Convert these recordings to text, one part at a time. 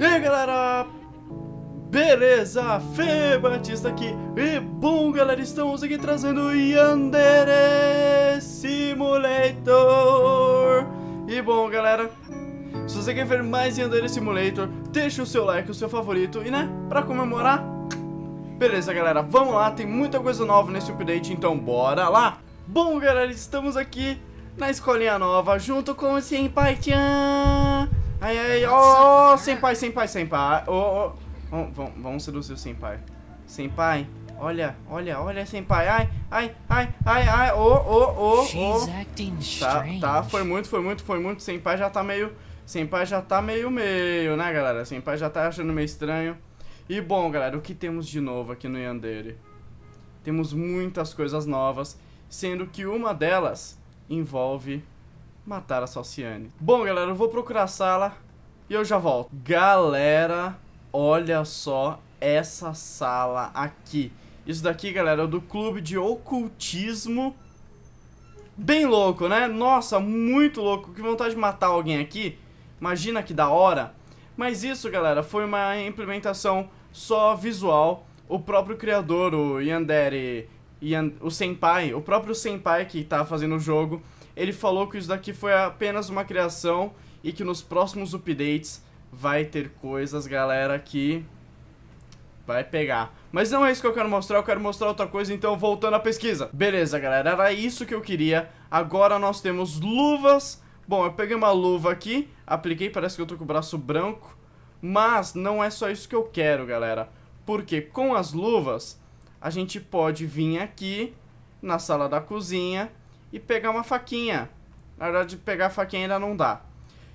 E aí galera, beleza? Fê Batista aqui. E bom galera, estamos aqui trazendo Yandere Simulator E bom galera, se você quer ver mais Yandere Simulator Deixa o seu like, o seu favorito E né, pra comemorar. Beleza galera, vamos lá, tem muita coisa nova nesse update Então bora lá. Bom galera, estamos aqui na escolinha nova Junto com o Senpai Chan Ai, ai, ó, oh, senpai, senpai, senpai. Oh, oh. Vamos, vamos seduzir o senpai. Senpai, olha, olha, olha, senpai. Ai, ai, ai, ai, ai, ô, ô, ô, Tá, tá, foi muito, foi muito, foi muito. Senpai já tá meio, senpai já tá meio, meio, né, galera? Senpai já tá achando meio estranho. E bom, galera, o que temos de novo aqui no Yandere? Temos muitas coisas novas, sendo que uma delas envolve matar a Salciane. Bom, galera, eu vou procurar a sala e eu já volto. Galera, olha só essa sala aqui. Isso daqui, galera, é do clube de ocultismo. Bem louco, né? Nossa, muito louco. Que vontade de matar alguém aqui. Imagina que da hora. Mas isso, galera, foi uma implementação só visual. O próprio criador, o Yandere, Yand... o Senpai, o próprio Senpai que tá fazendo o jogo ele falou que isso daqui foi apenas uma criação e que nos próximos updates vai ter coisas, galera, que vai pegar. Mas não é isso que eu quero mostrar, eu quero mostrar outra coisa, então voltando à pesquisa. Beleza, galera, era isso que eu queria. Agora nós temos luvas. Bom, eu peguei uma luva aqui, apliquei, parece que eu tô com o braço branco. Mas não é só isso que eu quero, galera. Porque com as luvas, a gente pode vir aqui na sala da cozinha e pegar uma faquinha. Na verdade, pegar a faquinha ainda não dá.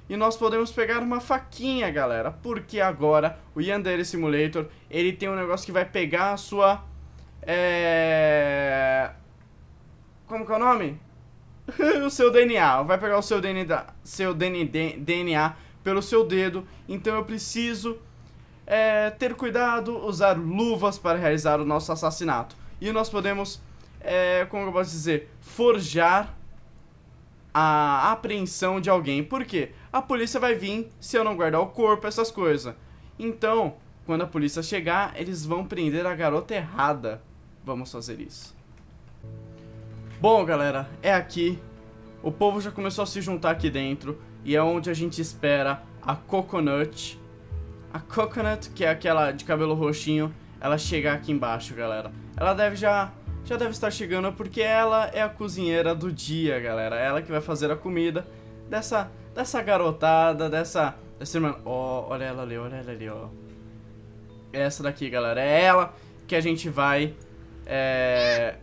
E nós podemos pegar uma faquinha, galera, porque agora o Yandere Simulator, ele tem um negócio que vai pegar a sua... É... Como que é o nome? o seu DNA, vai pegar o seu DNA, seu DNA pelo seu dedo, então eu preciso é, ter cuidado, usar luvas para realizar o nosso assassinato. E nós podemos é, como eu posso dizer, forjar a apreensão de alguém. Por quê? A polícia vai vir se eu não guardar o corpo, essas coisas. Então, quando a polícia chegar, eles vão prender a garota errada. Vamos fazer isso. Bom, galera, é aqui. O povo já começou a se juntar aqui dentro. E é onde a gente espera a Coconut. A Coconut, que é aquela de cabelo roxinho, ela chegar aqui embaixo, galera. Ela deve já já deve estar chegando porque ela é a cozinheira do dia, galera. Ela que vai fazer a comida dessa, dessa garotada, dessa, dessa irmã. Ó, oh, olha ela ali, olha ela ali, ó. Essa daqui, galera, é ela que a gente vai... É...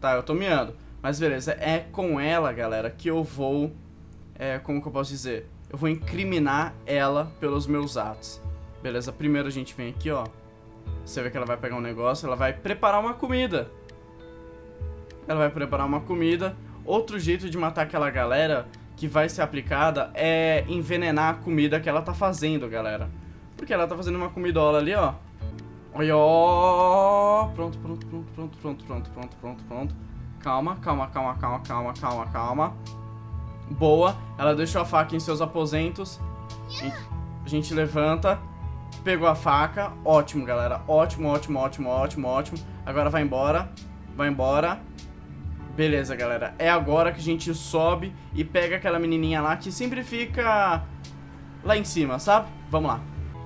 Tá, eu tô miando. Mas beleza, é com ela, galera, que eu vou... É, como que eu posso dizer? Eu vou incriminar ela pelos meus atos. Beleza, primeiro a gente vem aqui, ó. Você vê que ela vai pegar um negócio, ela vai preparar uma comida. Ela vai preparar uma comida. Outro jeito de matar aquela galera que vai ser aplicada é envenenar a comida que ela tá fazendo, galera. Porque ela tá fazendo uma comidola ali, ó. Olha, ó. Pronto, pronto, pronto, pronto, pronto, pronto, pronto, pronto, pronto. Calma, calma, calma, calma, calma, calma, calma. Boa. Ela deixou a faca em seus aposentos. A gente levanta. Pegou a faca. Ótimo, galera. Ótimo, ótimo, ótimo, ótimo, ótimo. Agora vai embora. Vai embora. Beleza, galera. É agora que a gente sobe e pega aquela menininha lá que sempre fica lá em cima, sabe? Vamos lá.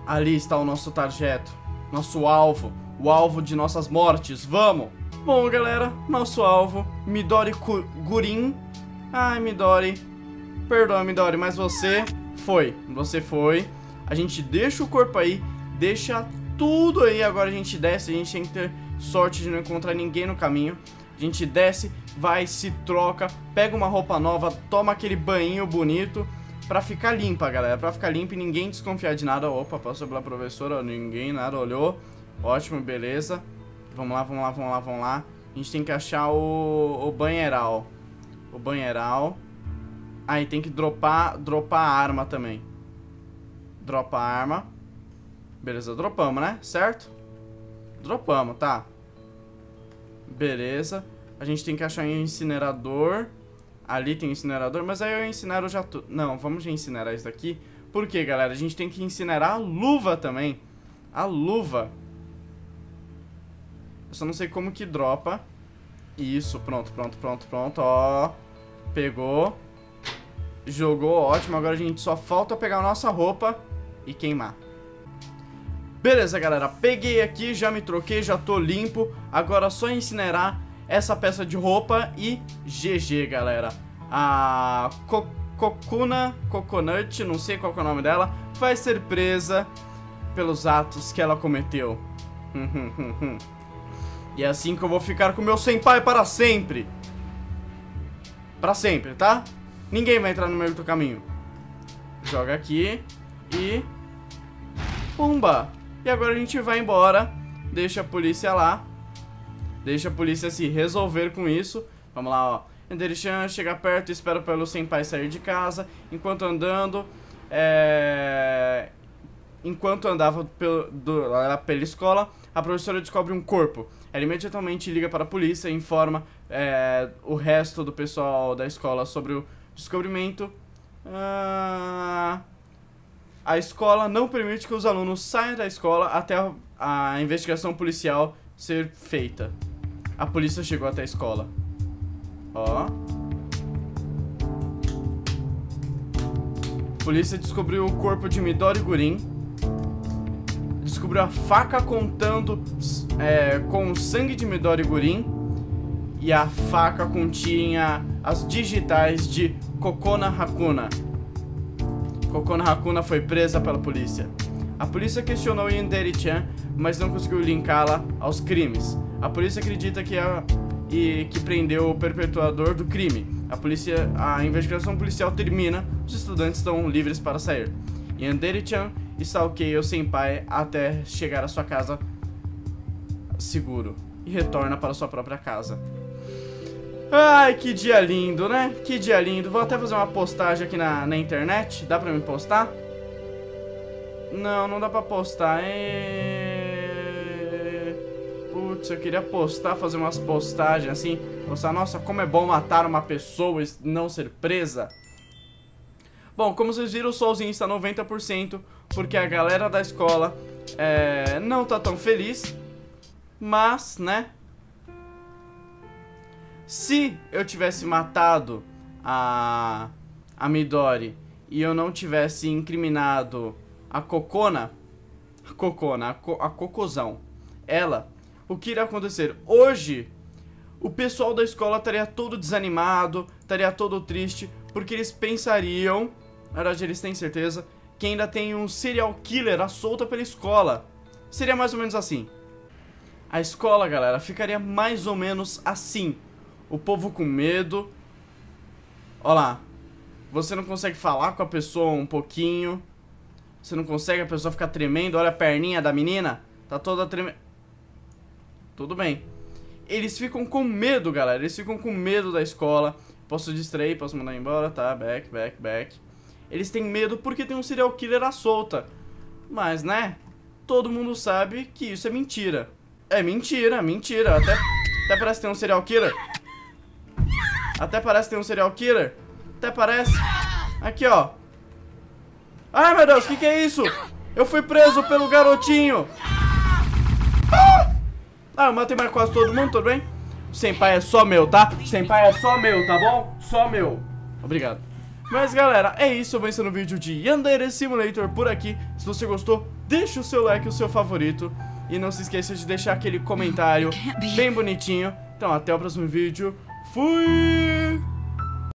Ali está o nosso tarjeto. Nosso alvo. O alvo de nossas mortes. Vamos! Bom, galera, nosso alvo, Midori Gurin. Ai, Midori. Perdoa, Midori, mas você foi. Você foi. A gente deixa o corpo aí, deixa tudo aí. Agora a gente desce, a gente tem que ter sorte de não encontrar ninguém no caminho. A gente desce, vai, se troca, pega uma roupa nova, toma aquele banho bonito pra ficar limpa, galera. Pra ficar limpa e ninguém desconfiar de nada. Opa, passou pela professora, ninguém nada olhou. Ótimo, beleza. Vamos lá, vamos lá, vamos lá, vamos lá. A gente tem que achar o, o banheiral. O banheiral. Aí tem que dropar, dropar a arma também. Dropa a arma. Beleza, dropamos, né? Certo? Dropamos, tá. Beleza. A gente tem que achar um incinerador. Ali tem um incinerador, mas aí eu incinero já tudo. Não, vamos incinerar isso daqui. Por quê, galera? A gente tem que incinerar a luva também. A luva. Eu só não sei como que dropa. Isso, pronto, pronto, pronto, pronto, ó. Pegou. Jogou, ótimo. Agora a gente só falta pegar a nossa roupa e queimar. Beleza, galera. Peguei aqui, já me troquei, já tô limpo. Agora é só incinerar essa peça de roupa e GG, galera. A Co Kokuna Coconut, não sei qual é o nome dela, vai ser presa pelos atos que ela cometeu. e é assim que eu vou ficar com meu senpai para sempre. Para sempre, tá? Ninguém vai entrar no meio do caminho. Joga aqui e... Pumba! E agora a gente vai embora, deixa a polícia lá, deixa a polícia se resolver com isso. Vamos lá, ó. Enderichan chega perto, espera pelo senpai sair de casa, enquanto andando, é... Enquanto andava pelo, do, pela escola, a professora descobre um corpo. Ela imediatamente liga para a polícia e informa é, o resto do pessoal da escola sobre o descobrimento. Ah, a escola não permite que os alunos saiam da escola até a, a investigação policial ser feita. A polícia chegou até a escola. Ó. A polícia descobriu o corpo de Midori Gurin descobriu a faca contando é, com o sangue de Midori Gurin e a faca continha as digitais de Kokona Hakuna. Kokona Hakuna foi presa pela polícia. A polícia questionou Yandere-chan, mas não conseguiu linká-la aos crimes. A polícia acredita que, a, e, que prendeu o perpetuador do crime. A, polícia, a investigação policial termina, os estudantes estão livres para sair. Yandere-chan stalkeia o senpai até chegar à sua casa seguro e retorna para sua própria casa. Ai, que dia lindo, né? Que dia lindo. Vou até fazer uma postagem aqui na, na internet. Dá pra me postar? Não, não dá pra postar. E... Putz, eu queria postar, fazer umas postagens assim. Postar, nossa, como é bom matar uma pessoa e não ser presa. Bom, como vocês viram, o solzinho está 90%, porque a galera da escola é, não tá tão feliz. Mas, né? Se eu tivesse matado a, a Midori e eu não tivesse incriminado a Cocona, a Cocona, a, co, a Cocosão, ela, o que iria acontecer? Hoje, o pessoal da escola estaria todo desanimado, estaria todo triste, porque eles pensariam na verdade, eles têm certeza que ainda tem um serial killer à solta pela escola. Seria mais ou menos assim. A escola, galera, ficaria mais ou menos assim. O povo com medo. Olha lá. Você não consegue falar com a pessoa um pouquinho. Você não consegue, a pessoa ficar tremendo. Olha a perninha da menina. Tá toda tremendo. Tudo bem. Eles ficam com medo, galera. Eles ficam com medo da escola. Posso distrair, posso mandar embora, tá? Back, back, back. Eles têm medo porque tem um serial killer à solta. Mas, né? Todo mundo sabe que isso é mentira. É mentira, mentira. Até, até parece ter um serial killer. Até parece ter um serial killer. Até parece. Aqui, ó. Ai, meu Deus, o que, que é isso? Eu fui preso pelo garotinho. Ah, ah eu matei mais quase todo mundo, tudo bem? Sem pai é só meu, tá? Sem pai é só meu, tá bom? Só meu. Obrigado. Mas galera, é isso, eu vou encerrar o vídeo de Yandere Simulator por aqui. Se você gostou, deixa o seu like, o seu favorito. E não se esqueça de deixar aquele comentário bem bonitinho. Então até o próximo vídeo. Fui!